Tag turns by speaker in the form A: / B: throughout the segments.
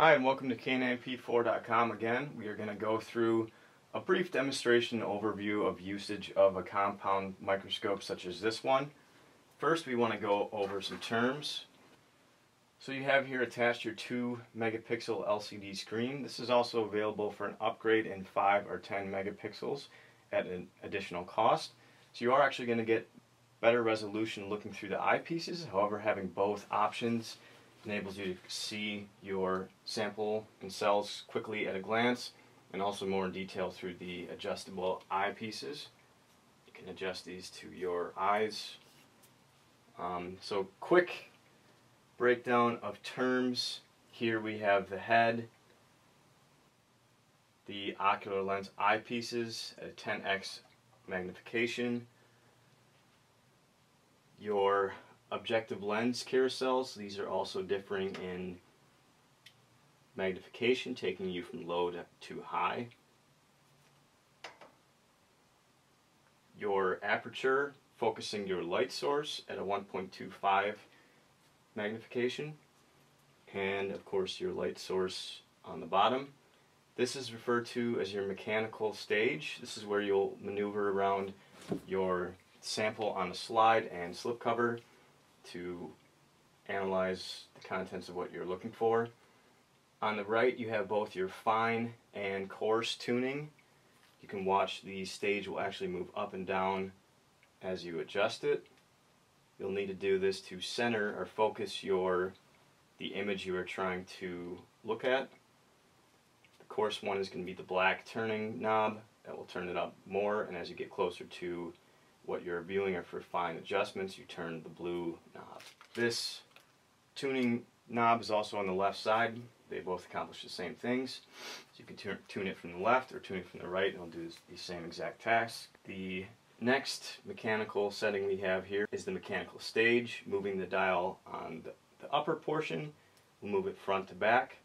A: Hi and welcome to CanineP4.com again. We are going to go through a brief demonstration overview of usage of a compound microscope such as this one. First we want to go over some terms. So you have here attached your 2 megapixel LCD screen. This is also available for an upgrade in 5 or 10 megapixels at an additional cost. So you are actually going to get better resolution looking through the eyepieces. However, having both options enables you to see your sample and cells quickly at a glance and also more in detail through the adjustable eyepieces. You can adjust these to your eyes. Um, so quick breakdown of terms. Here we have the head, the ocular lens eyepieces at a 10x magnification, your objective lens carousels. These are also differing in magnification, taking you from low to, high. Your aperture, focusing your light source at a 1.25 magnification. And of course your light source on the bottom. This is referred to as your mechanical stage. This is where you'll maneuver around your sample on a slide and slipcover to analyze the contents of what you're looking for. On the right you have both your fine and coarse tuning. You can watch the stage will actually move up and down as you adjust it. You'll need to do this to center or focus your the image you are trying to look at. The coarse one is going to be the black turning knob that will turn it up more and as you get closer to what you're viewing are for fine adjustments, you turn the blue knob. This tuning knob is also on the left side. They both accomplish the same things. So you can tune it from the left or tune it from the right and it'll do the same exact task. The next mechanical setting we have here is the mechanical stage. Moving the dial on the, the upper portion, we'll move it front to back.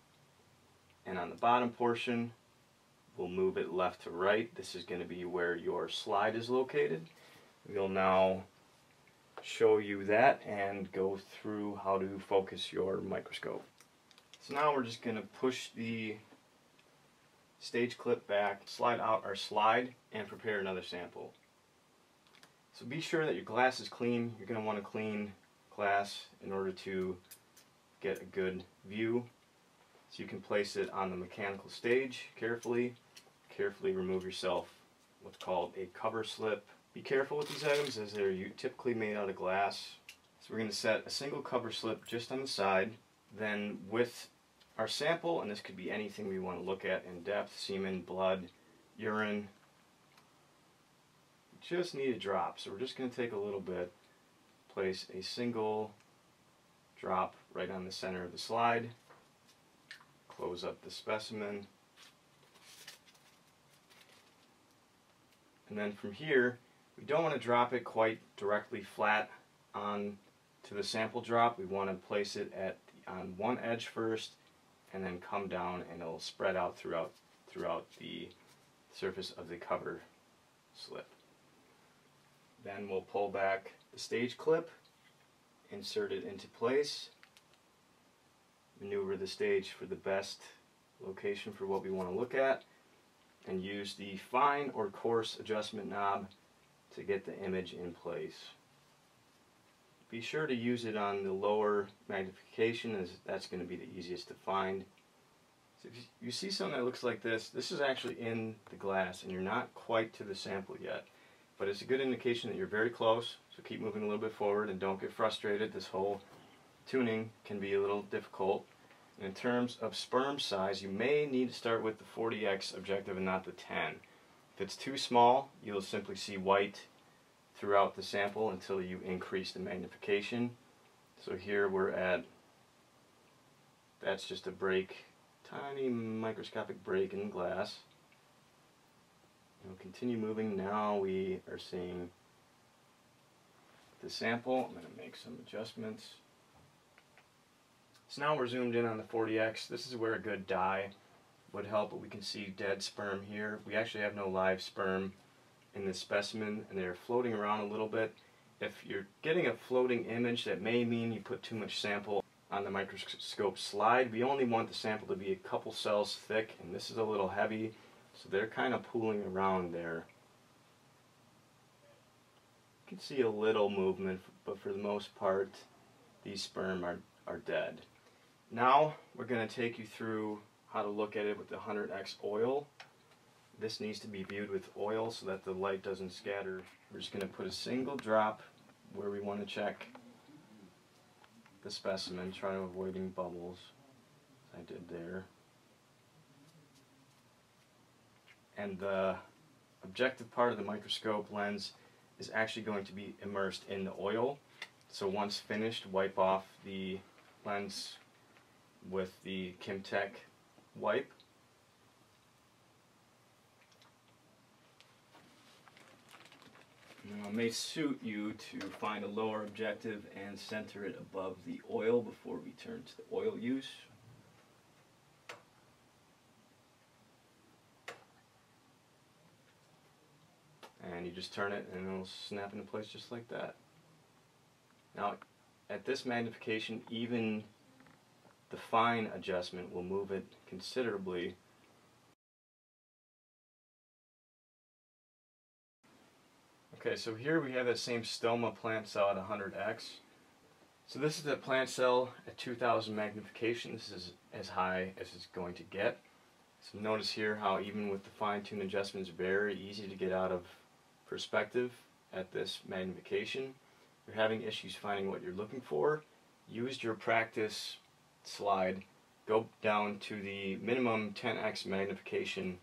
A: And on the bottom portion, we'll move it left to right. This is going to be where your slide is located. We'll now show you that and go through how to focus your microscope. So now we're just going to push the stage clip back, slide out our slide, and prepare another sample. So be sure that your glass is clean. You're going to want to clean glass in order to get a good view. So you can place it on the mechanical stage carefully. Carefully remove yourself what's called a cover slip be careful with these items as they're typically made out of glass. So we're going to set a single cover slip just on the side. Then with our sample, and this could be anything we want to look at in depth, semen, blood, urine, just need a drop. So we're just going to take a little bit, place a single drop right on the center of the slide, close up the specimen, and then from here we don't want to drop it quite directly flat on to the sample drop. We want to place it at on one edge first and then come down and it'll spread out throughout throughout the surface of the cover slip. Then we'll pull back the stage clip, insert it into place, maneuver the stage for the best location for what we want to look at, and use the fine or coarse adjustment knob to get the image in place. Be sure to use it on the lower magnification as that's going to be the easiest to find. So if you see something that looks like this, this is actually in the glass and you're not quite to the sample yet. But it's a good indication that you're very close, so keep moving a little bit forward and don't get frustrated. This whole tuning can be a little difficult. And in terms of sperm size, you may need to start with the 40x objective and not the 10. If it's too small, you'll simply see white throughout the sample until you increase the magnification. So here we're at, that's just a break, tiny microscopic break in glass. we'll continue moving. Now we are seeing the sample. I'm going to make some adjustments. So now we're zoomed in on the 40x. This is where a good dye would help, but we can see dead sperm here. We actually have no live sperm in this specimen, and they're floating around a little bit. If you're getting a floating image, that may mean you put too much sample on the microscope slide, we only want the sample to be a couple cells thick, and this is a little heavy, so they're kind of pooling around there. You can see a little movement, but for the most part, these sperm are, are dead. Now, we're going to take you through how to look at it with the 100x oil. This needs to be viewed with oil so that the light doesn't scatter. We're just going to put a single drop where we want to check the specimen, try avoiding bubbles. I did there. And the objective part of the microscope lens is actually going to be immersed in the oil. So once finished, wipe off the lens with the Kimtech wipe. Now it may suit you to find a lower objective and center it above the oil before we turn to the oil use. And you just turn it and it'll snap into place just like that. Now at this magnification even the fine adjustment will move it considerably Okay, so here we have that same stoma plant cell at 100x. So this is the plant cell at 2000 magnification. This is as high as it's going to get. So notice here how even with the fine-tuned adjustments, very easy to get out of perspective at this magnification. If you're having issues finding what you're looking for, use your practice slide, go down to the minimum 10x magnification,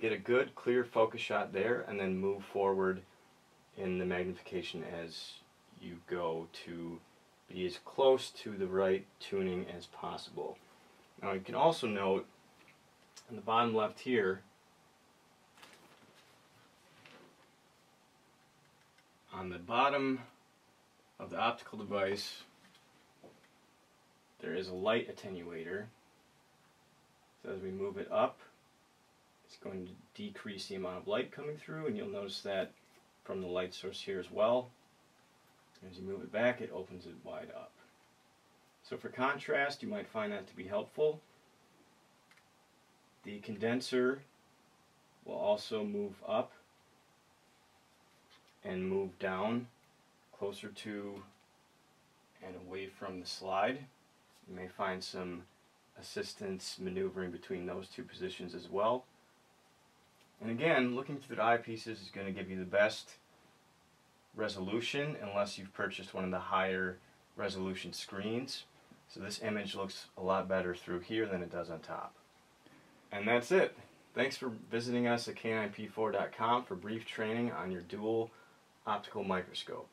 A: get a good clear focus shot there, and then move forward in the magnification as you go to be as close to the right tuning as possible. Now you can also note on the bottom left here on the bottom of the optical device there is a light attenuator so as we move it up it's going to decrease the amount of light coming through and you'll notice that from the light source here as well. As you move it back, it opens it wide up. So for contrast, you might find that to be helpful. The condenser will also move up and move down closer to and away from the slide. You may find some assistance maneuvering between those two positions as well. And again, looking through the eyepieces is going to give you the best resolution unless you've purchased one of the higher resolution screens. So this image looks a lot better through here than it does on top. And that's it. Thanks for visiting us at caninep4.com for brief training on your dual optical microscope.